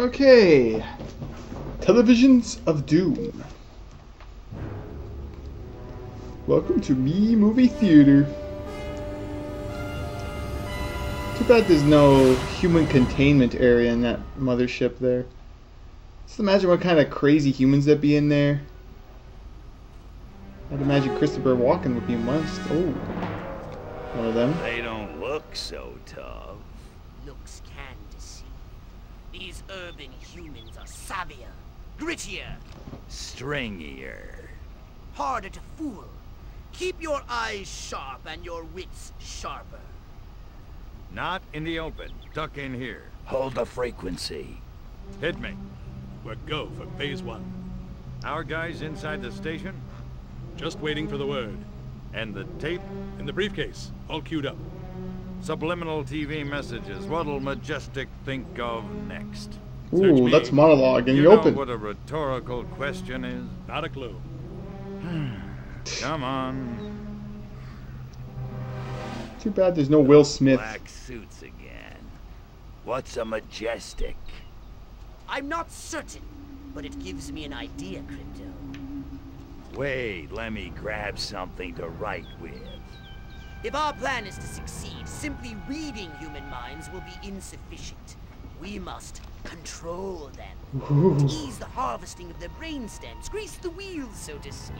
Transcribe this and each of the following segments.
Okay. Televisions of Doom. Welcome to me movie theater. Too bad there's no human containment area in that mothership there. Just imagine what kind of crazy humans that be in there. I'd imagine Christopher Walken would be amongst. Oh, one of them. They don't look so tough. Looks can deceive. These urban humans are savvier, grittier, Stringier. harder to fool. Keep your eyes sharp and your wits sharper. Not in the open. Duck in here. Hold the frequency. Hit me. We're go for phase one. Our guys inside the station? Just waiting for the word. And the tape? In the briefcase, all queued up. Subliminal TV messages. What'll Majestic think of next? Search Ooh, me. that's monologue in you the know open. what a rhetorical question is? Not a clue. Come on. Too bad there's no Will Smith. Black suits again. What's a Majestic? I'm not certain, but it gives me an idea, Crypto. Wait, let me grab something to write with. If our plan is to succeed, simply reading human minds will be insufficient. We must control them. Ease the harvesting of their brain stems, grease the wheels, so to speak.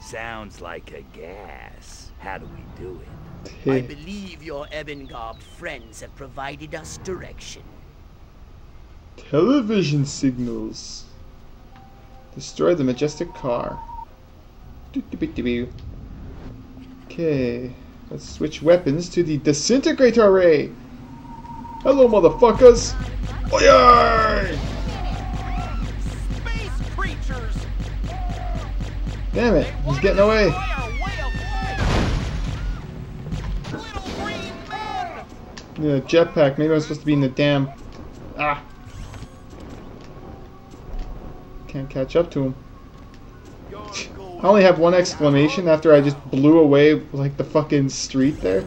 Sounds like a gas. How do we do it? I believe your ebon-garbed friends have provided us direction. Television signals. Destroy the majestic car. Okay, let's switch weapons to the disintegrator ray. Hello, motherfuckers. Oh yeah! Space creatures! Damn it, he's getting away. Yeah, jetpack. Maybe I'm supposed to be in the dam. Ah. Can't catch up to him. I only have one exclamation after I just blew away like the fucking street there.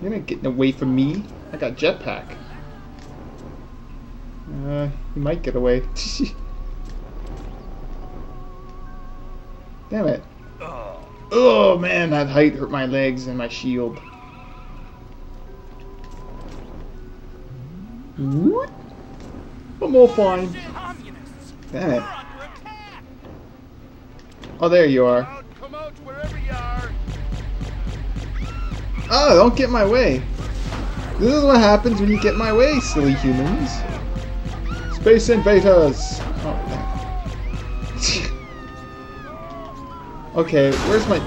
You're not getting away from me. I got jetpack. Uh, you might get away. Damn it. Oh man, that height hurt my legs and my shield. What? I'm all fine. Damn it. Oh, there you are. Come out wherever you are. Oh, don't get my way. This is what happens when you get my way, silly humans. Space invaders. Oh, okay, where's my...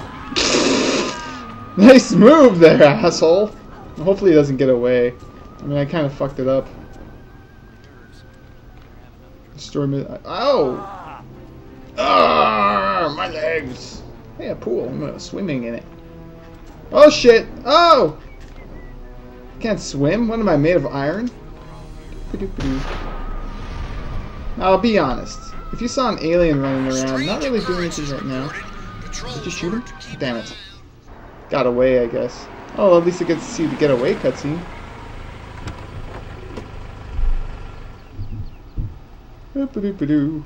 nice move there, asshole. Hopefully he doesn't get away. I mean, I kind of fucked it up. Storm it. Oh! Ah, my legs. Hey, a pool. I'm uh, swimming in it. Oh shit! Oh! Can't swim? What am I made of iron? Now, I'll be honest. If you saw an alien running around, not really doing anything right now. Did you shoot him? Damn it. Got away, I guess. Oh, at least I get to see the getaway cutscene. Boop-a-doop-a-doo.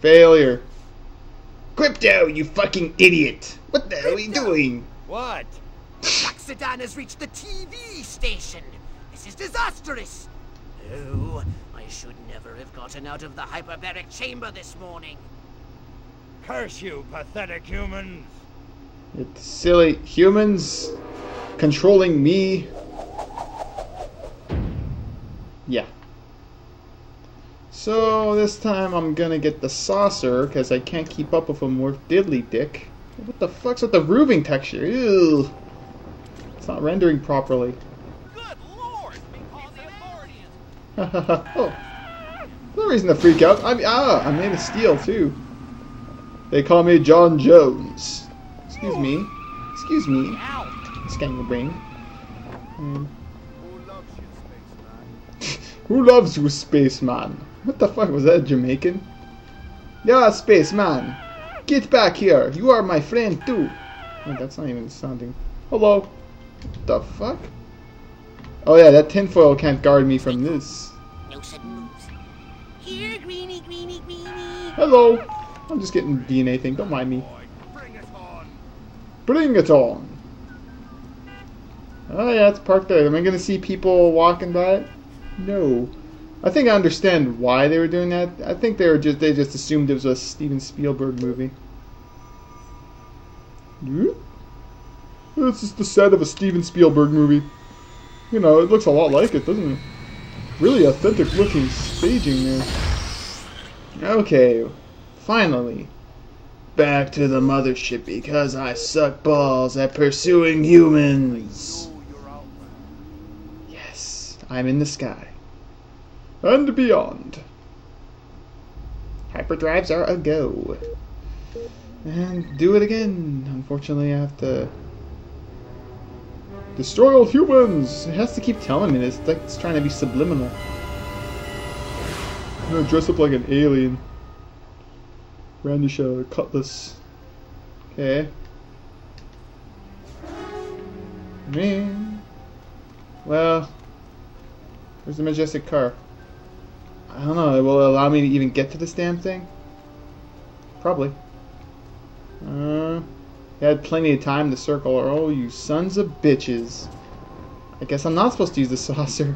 Failure. Crypto, you fucking idiot! What the hell are you doing? What? Sedan has reached the TV station. This is disastrous. Oh, I should never have gotten out of the hyperbaric chamber this morning. Curse you, pathetic humans! It's silly humans controlling me. So this time I'm gonna get the saucer because I can't keep up with him with diddly dick. What the fuck's with the roofing texture? Ew. It's not rendering properly. Good lord! The oh. No reason to freak out. I'm ah, I'm made of steel too. They call me John Jones. Excuse me. Excuse me. Scan your brain. Hmm. Who loves you, spaceman? What the fuck was that, Jamaican? Yeah, spaceman. Get back here. You are my friend too. Oh, that's not even sounding. Hello. What the fuck? Oh yeah, that tinfoil can't guard me from this. No. Here, greenie, greenie, greenie. Hello! I'm just getting DNA thing, don't mind me. Bring it on. Bring it on! Oh yeah, it's parked there. Am I gonna see people walking by it? No. I think I understand why they were doing that. I think they were just they just assumed it was a Steven Spielberg movie. This is the set of a Steven Spielberg movie. You know, it looks a lot like it, doesn't it? Really authentic looking staging there. Okay, finally. Back to the mothership because I suck balls at pursuing humans. Yes, I'm in the sky. And beyond. Hyperdrives are a go. And do it again. Unfortunately, I have to destroy all humans. It has to keep telling me this. It's like it's trying to be subliminal. I'm gonna dress up like an alien. Brandish a cutlass. Okay. Man. Well, where's the majestic car? I don't know. It will allow me to even get to this damn thing. Probably. Uh, you had plenty of time to circle. Oh, you sons of bitches! I guess I'm not supposed to use the saucer.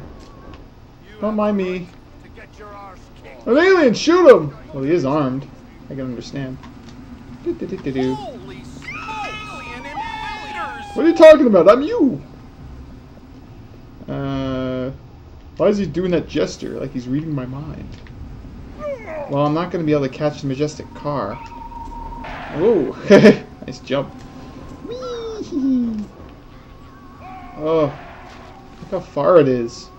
Don't mind me. To get your arse kicked. An alien! Shoot him! Well, he is armed. I can understand. Smokes! Alien invaders! What are you talking about? I'm you! Uh, why is he doing that gesture? Like he's reading my mind. Well, I'm not going to be able to catch the majestic car. Oh, nice jump. Oh, look how far it is.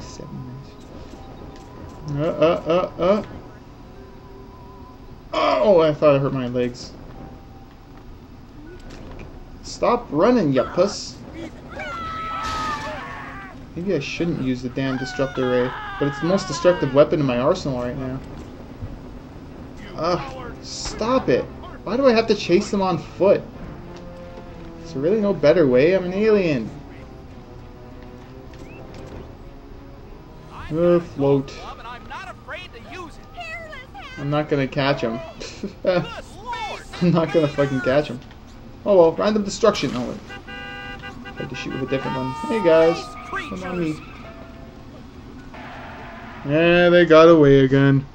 Seven minutes. Uh, uh, uh, uh. Oh, I thought I hurt my legs. Stop running, you puss. Maybe I shouldn't use the damn Disruptor Ray, but it's the most destructive weapon in my arsenal right now. Ugh, stop it. Why do I have to chase them on foot? Is there really no better way? I'm an alien. Uh, float. I'm not gonna catch him. I'm not gonna fucking catch him. Oh well, random destruction. Oh wait. To shoot with a different one. Hey guys, come on me. Yeah, they got away again.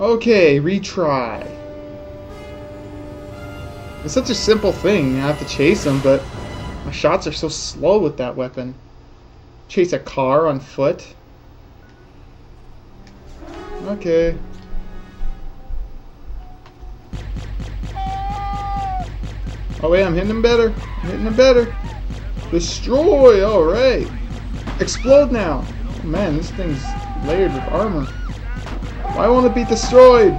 Okay, retry. It's such a simple thing. I have to chase them, but my shots are so slow with that weapon. Chase a car on foot. Okay. Oh wait, I'm hitting him better. I'm hitting him better. Destroy, alright. Explode now. Oh, man, this thing's layered with armor. Why won't it be destroyed?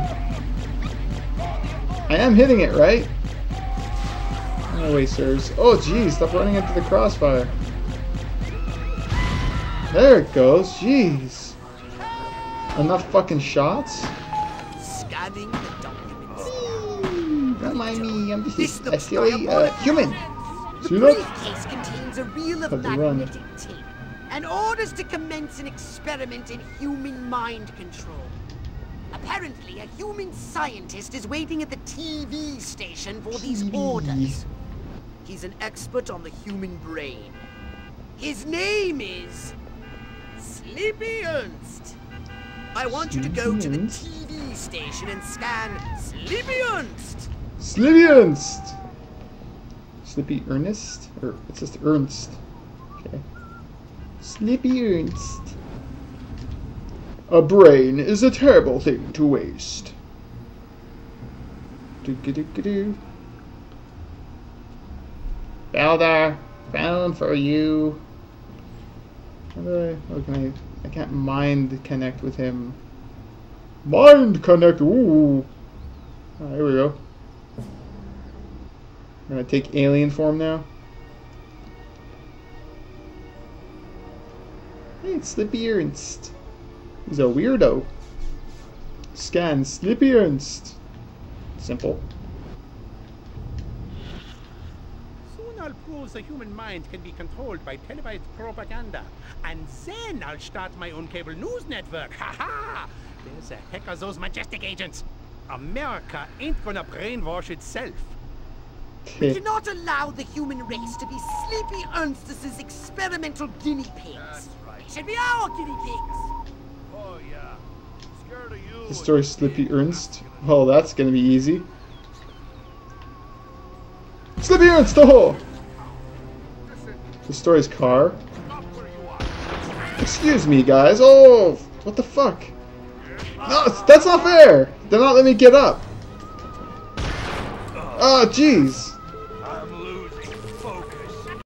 I am hitting it, right? No way, sirs. Oh jeez, stop running into the crossfire. There it goes, jeez. Enough fucking shots? Don't mind me, I'm just This a looks silly uh, human. The See briefcase contains a reel of Have to run. magnetic tape and orders to commence an experiment in human mind control. Apparently, a human scientist is waiting at the TV station for these orders. He's an expert on the human brain. His name is Sleepy Ernst. I want you to go to the TV station and scan Sleepy Ernst. Slippy Ernst. Slippy Ernest? Or it's just Ernst. Okay. Slippy Ernst. A brain is a terrible thing to waste. Do-ga-do-ga-do. Felder, found for you. How do I? Oh, can I? I can't mind connect with him. Mind connect. Ooh. Oh, here we go. I'm gonna take alien form now. Hey, it's Slippy Ernst. He's a weirdo. Scan Slippy Ernst. Simple. Soon I'll prove the human mind can be controlled by televised propaganda. And then I'll start my own cable news network. Ha ha! There's a heck of those majestic agents. America ain't gonna brainwash itself. We cannot allow the human race to be Sleepy Ernstus's experimental guinea pigs. They should be our guinea pigs. Oh, yeah. Scared of you. The story Slippy Ernst. Oh, that's gonna be easy. Slippy Ernst, oh! The story's car. Stop where you are. Excuse me, guys. Oh, what the fuck? No, that's not fair. They're not letting me get up. Oh, jeez.